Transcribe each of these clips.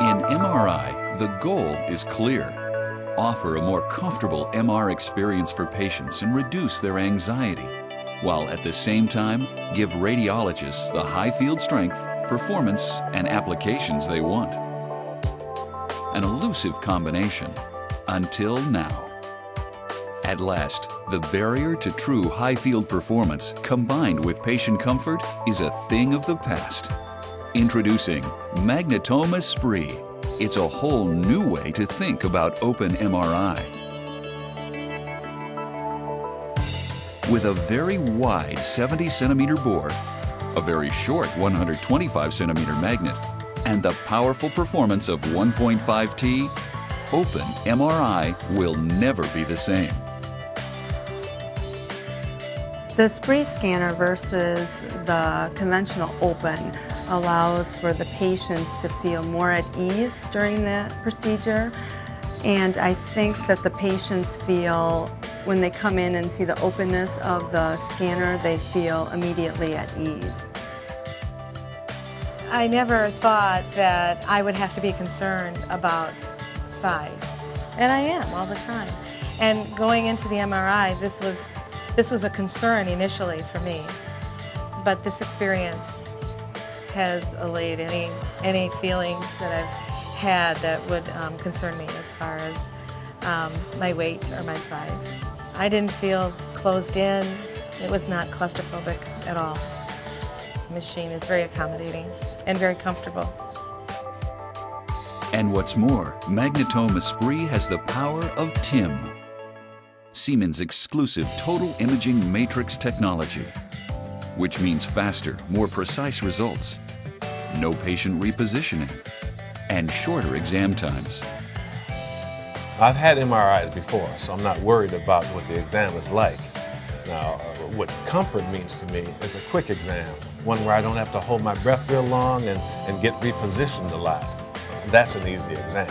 In MRI, the goal is clear. Offer a more comfortable MR experience for patients and reduce their anxiety, while at the same time give radiologists the high field strength, performance, and applications they want. An elusive combination until now. At last, the barrier to true high field performance combined with patient comfort is a thing of the past. Introducing Magnetom Espree. It's a whole new way to think about open MRI. With a very wide 70 centimeter bore, a very short 125 centimeter magnet, and the powerful performance of 1.5T, open MRI will never be the same. The Espree scanner versus the conventional open allows for the patients to feel more at ease during the procedure. And I think that the patients feel, when they come in and see the openness of the scanner, they feel immediately at ease. I never thought that I would have to be concerned about size. And I am all the time. And going into the MRI, this was this was a concern initially for me, but this experience has allayed any, any feelings that I've had that would um, concern me as far as um, my weight or my size. I didn't feel closed in. It was not claustrophobic at all. The machine is very accommodating and very comfortable. And what's more, Magnetom Espree has the power of TIM, Siemens' exclusive total imaging matrix technology, which means faster, more precise results, no patient repositioning, and shorter exam times. I've had MRIs before, so I'm not worried about what the exam is like. Now, uh, what comfort means to me is a quick exam, one where I don't have to hold my breath real long and, and get repositioned a lot. That's an easy exam.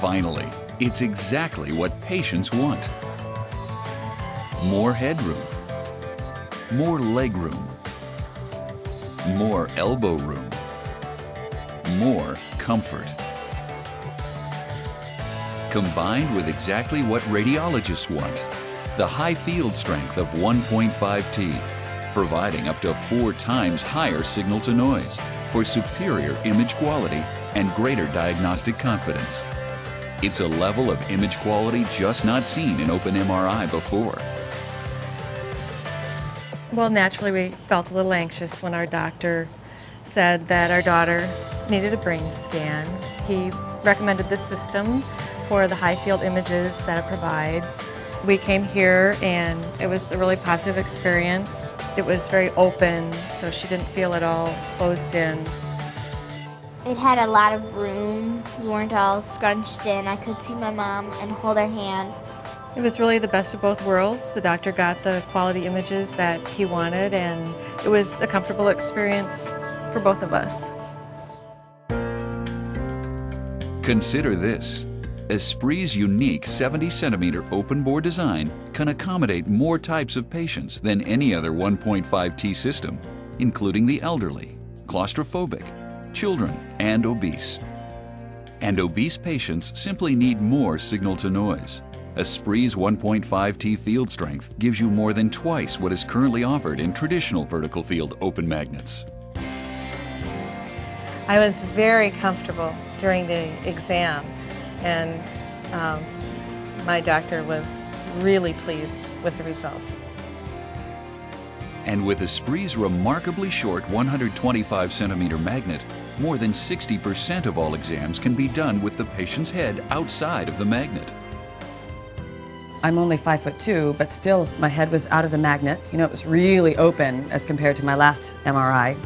Finally, it's exactly what patients want. More headroom, more legroom. more elbow room, more comfort. Combined with exactly what radiologists want, the high field strength of 1.5T, providing up to four times higher signal to noise for superior image quality and greater diagnostic confidence. It's a level of image quality just not seen in open MRI before. Well, naturally, we felt a little anxious when our doctor said that our daughter needed a brain scan. He recommended this system for the high field images that it provides. We came here and it was a really positive experience. It was very open, so she didn't feel at all closed in. It had a lot of room. You weren't all scrunched in. I could see my mom and hold her hand. It was really the best of both worlds. The doctor got the quality images that he wanted, and it was a comfortable experience for both of us. Consider this. Espree's unique 70 centimeter open bore design can accommodate more types of patients than any other 1.5T system, including the elderly, claustrophobic, children, and obese. And obese patients simply need more signal to noise. Espree's 1.5T field strength gives you more than twice what is currently offered in traditional vertical field open magnets. I was very comfortable during the exam, and um, my doctor was really pleased with the results. And with Espree's remarkably short 125 centimeter magnet, more than 60% of all exams can be done with the patient's head outside of the magnet. I'm only five foot two, but still my head was out of the magnet. You know, it was really open as compared to my last MRI.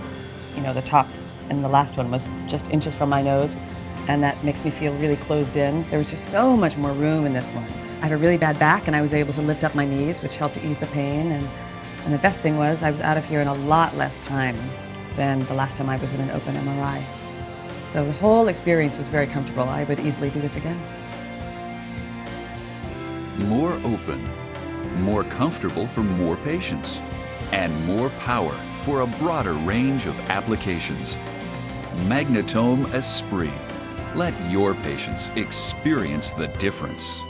You know, the top and the last one was just inches from my nose, and that makes me feel really closed in. There was just so much more room in this one. I had a really bad back, and I was able to lift up my knees, which helped to ease the pain. And, and the best thing was I was out of here in a lot less time than the last time I was in an open MRI. So the whole experience was very comfortable. I would easily do this again. More open, more comfortable for more patients, and more power for a broader range of applications. Magnetom Espree. Let your patients experience the difference.